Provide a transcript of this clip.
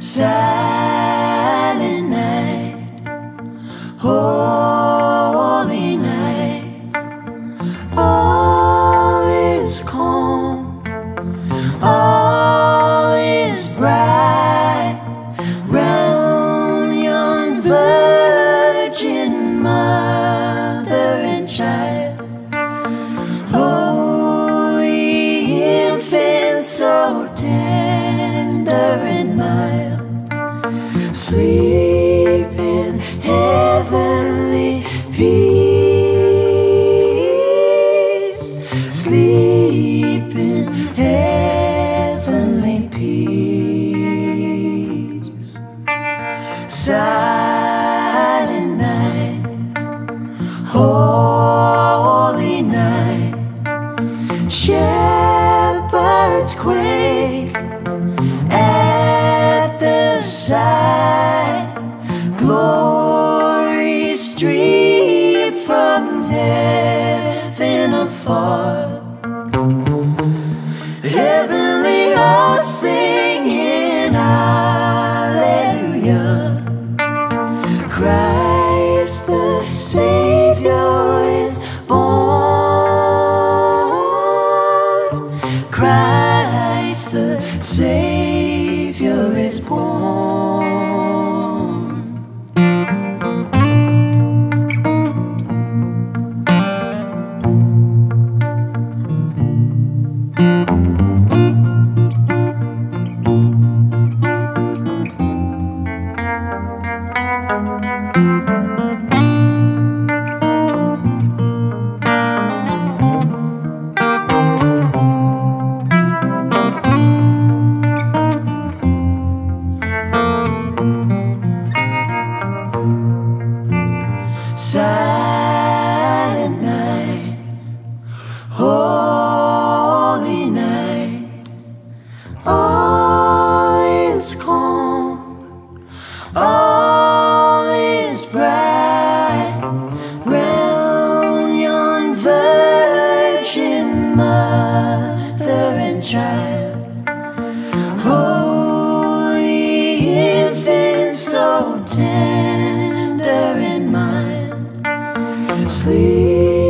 Silent night, holy sleep in heavenly peace. Sleep in heavenly peace. From heaven afar. Heavenly hosts singing hallelujah. Christ the Savior is born. Christ the Savior is born. Silent child, holy infant, so tender and mild. Sleep